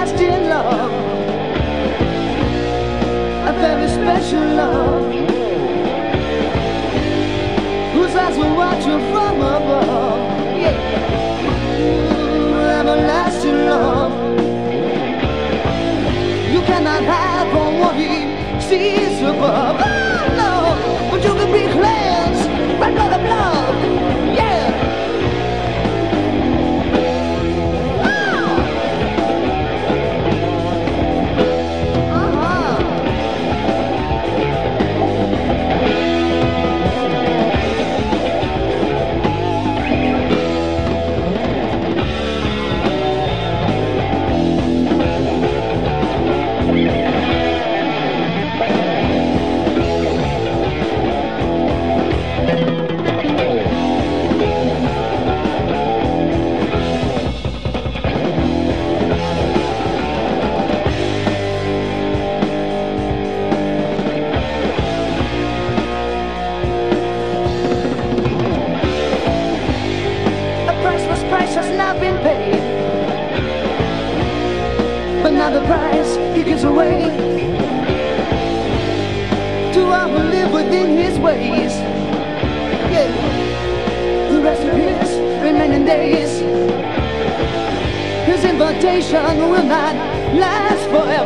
everlasting love, a very special love, whose eyes will watch you from above. Yeah. Everlasting love, you cannot have from what he sees above. Not been paid. But now the price he gives away to all who live within his ways. Yeah, the rest of his remaining days. His invitation will not last forever.